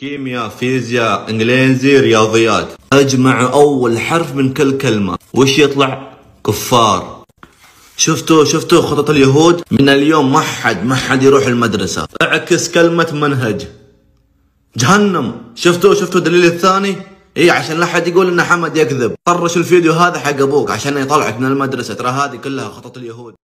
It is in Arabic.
كيمياء فيزياء إنجليزي رياضيات. أجمع أول حرف من كل كلمة. وش يطلع؟ كفار. شفتوا شفتوا خطط اليهود؟ من اليوم ما حد ما حد يروح المدرسة. اعكس كلمة منهج. جهنم. شفتوا شفتوا الدليل الثاني؟ اي عشان لا حد يقول إن حمد يكذب. طرش الفيديو هذا حق أبوك عشان يطلعك من المدرسة. ترى هذه كلها خطط اليهود.